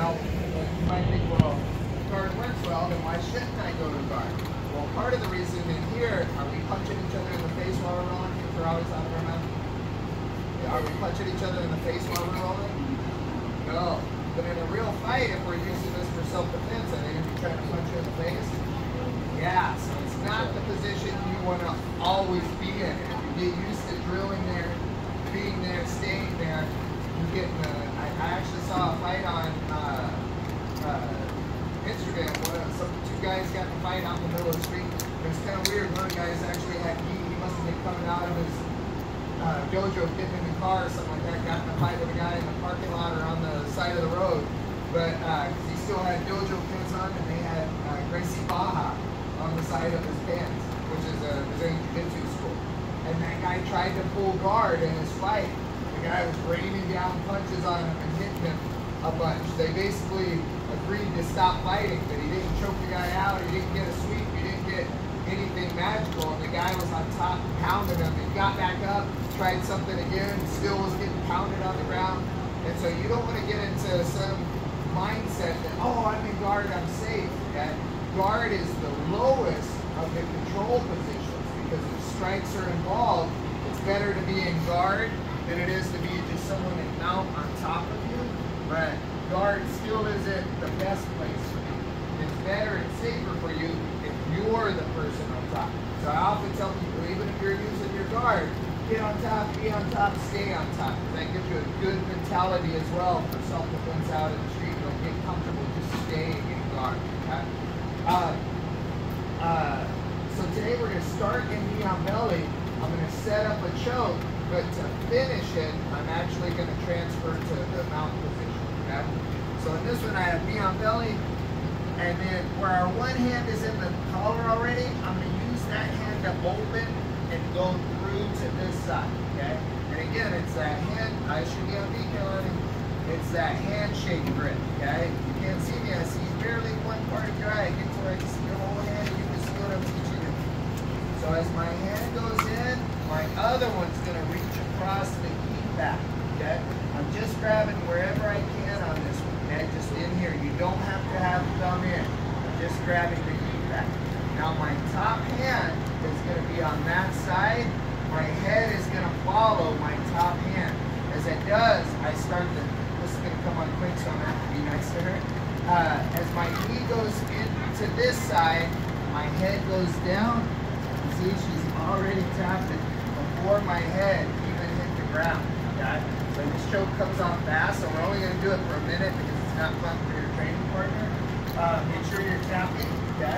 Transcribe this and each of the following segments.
Now, you might think, well, guard works well, then why shouldn't I go to guard? Well, part of the reason in here, are we punching each other in the face while we're rolling? Kids are always out of our mouth. Are we punching each other in the face while we're rolling? No. But in a real fight, if we're using this for self-defense, are they going to be trying to punch you in the face? Yeah, so it's not the position you want to always be in. If you get used to drilling there, being there, staying there, you get in the, I, I actually saw a fight on uh, uh, Instagram. One of, some two fight out in the middle of the street. It was kind of weird. One of the guys actually had gi. He must have been coming out of his uh, dojo, getting in the car or something like that. Got in a fight with a guy in the parking lot or on the side of the road. But uh he still had dojo pants on, and they had uh, Gracie Barra on the side of his pants, which is a Brazilian Jiu-Jitsu school. And that guy tried to pull guard in his fight. The guy was raining down punches on him and hitting him a bunch. They basically agreed to stop fighting, but he didn't choke the guy out. He didn't get a sweep. He didn't get anything magical. And the guy was on pounding him. He got back up, tried something again, still was getting pounded on the ground. And so you don't want to get into some mindset that, oh, I'm in guard, I'm safe. Okay? Guard is the lowest of the control positions because if strikes are involved, it's better to be in guard than it is to be just someone in mount on top of you. But guard still isn't the best place for you. It's better and safer for you the person on top. So I often tell people, even if you're using your guard, get on top, be on top, stay on top. That gives you a good mentality as well for self-defense out in the street. You'll get comfortable just staying in guard. Okay? Uh, uh, so today we're going to start in knee on belly. I'm going to set up a choke, but to finish it, I'm actually going to transfer to the mount position. Okay? So in this one, I have knee on belly, and then where our one hand is in the collar already, I'm going to use that hand to open and go through to this side. Okay? And again, it's that hand. I should be on it. It's that handshake grip. Okay? You can't see me. I see barely one part of your eye. I get to where I can see your whole hand. You can see what I'm teaching you. So as my hand goes in, my other one's going to reach across the knee back. Okay? I'm just grabbing wherever I can on this one. Okay? Just in here. You don't have to have the thumb in. I'm just grabbing the knee back. Now my top hand is going to be on that side. My head is going to follow my top hand. As it does, I start to, this is going to come on quick, so I'm going to have to be nice to her. Uh, as my knee goes into this side, my head goes down. You see, she's already tapped it before my head even hit the ground. Okay? So this choke comes on fast, so we're only going to do it for a minute because it's not fun for your training partner. Uh, make sure you're tapping. Okay?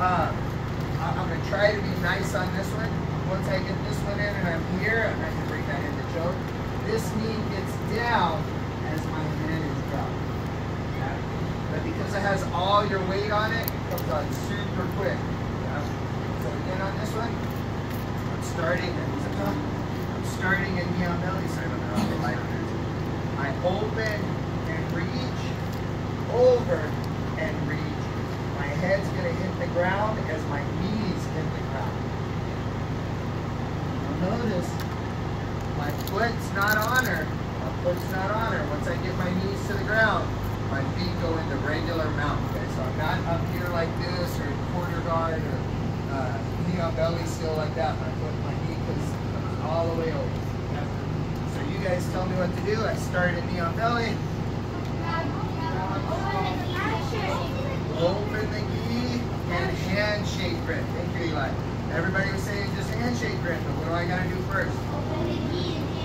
Uh, I- I'm going to try to be nice on this one. Once I get this one in and I'm here, I'm going to bring that into choke. This knee gets down as my head is down. Okay? But because it has all your weight on it, it comes on super quick. Okay? So again on this one, I'm starting, I'm starting in knee on belly. Sorry about that. I'll lighter. I open and reach, over and reach. My head's gonna hit the ground as my knees hit the ground. Notice, my foot's not on her. My foot's not on her. Once I get my knees to the ground, my feet go into regular mount. Okay, so I'm not up here like this or quarter guard or uh, knee on belly still like that. My foot, my knee comes all the way over. So you guys tell me what to do. I start at knee on belly. Open the knee and handshake grip. Thank you, Eli. Everybody was saying just handshake grip, but what do I gotta do first? Open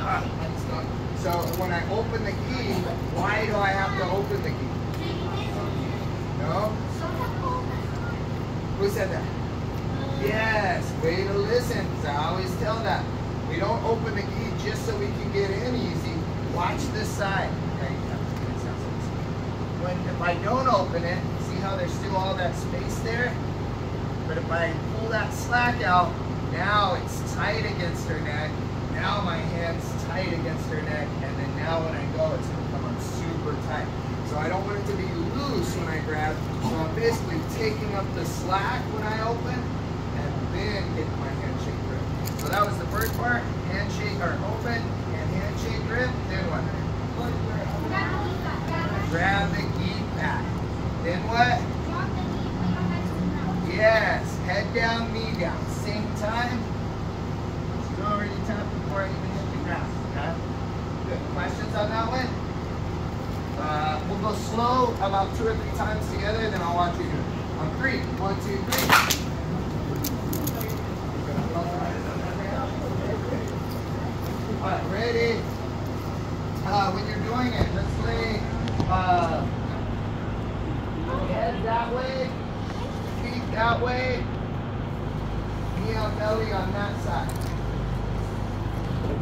Ah, that's not- So when I open the gi, why do I have to open the gi? No? Who said that? Yes, way to listen, 'cause I always tell that. We don't open the gi just so we can get in easy. Watch this side. Okay, yeah, that sounds like this. When if I don't open it, see how there's still all that space there? But if I pull that slack out, now it's tight against her neck. Now my hand's tight against her neck, and then now when I go, it's gonna come on super tight. So I don't want it to be loose when I grab. So I'm basically taking up the slack when I open, and then getting my handshake grip. So that was the first part, handshake or open and handshake grip. Then what? Grab the key down, knee down. Same time. She's already tapped before I even hit the ground. Okay? Good. Questions on that one? Uh, we'll go slow about two or three times together, then I'll watch you do it. On three. One, two, three. Alright, ready? Uh, when you're doing it, let's lay uh, head that way, feet that way, knee on belly on that side.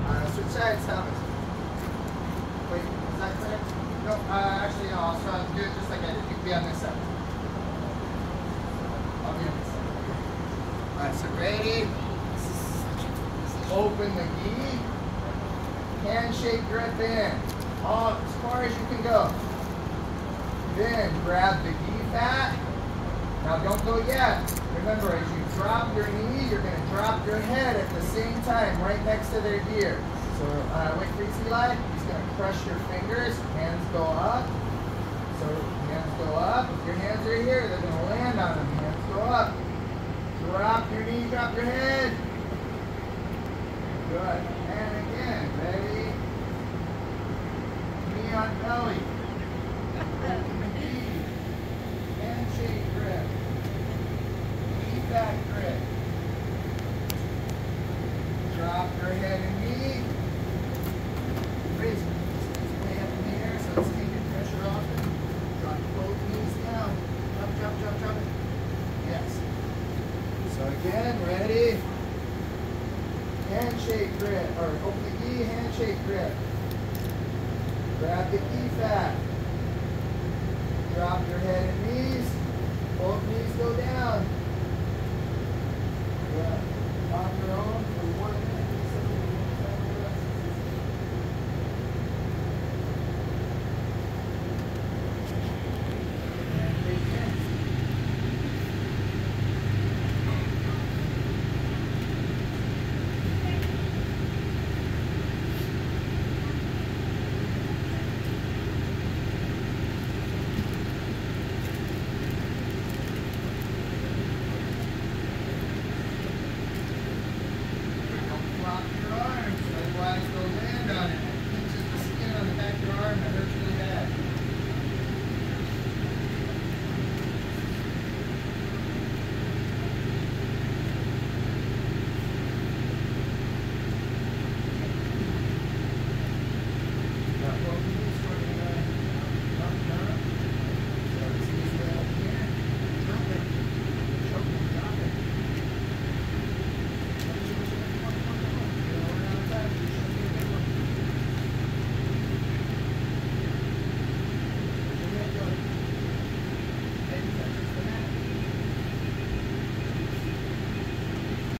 Uh, switch sides, Thomas. Wait, is that clear? No, uh, actually, no, I'll try to do it just like I did. You can be on this side. I'll be on this side. Alright, so ready? Open the gi. Handshake grip in. All as far as you can go. Then grab the gi fat. Now don't go yet. Remember, as you drop your knee, you're going to drop your head at the same time, right next to their ear. So uh, wait for Eli. He's going to crush your fingers. Hands go up. So hands go up hands are here, they're going to land on them. Hands go up. Drop your knee, drop your head. Good. And again, ready? Knee on belly. Open the knee. Handshake grip. Knee back grip. Drop your head and knee. Raise it. It's way up in the air, so it's taking pressure off it. Drop both knees down. Drop, drop, drop, drop. Yes. Again, ready? Handshake grip, or open the gi, handshake grip. Grab the gi fat. Drop your head and knees. Both knees go down.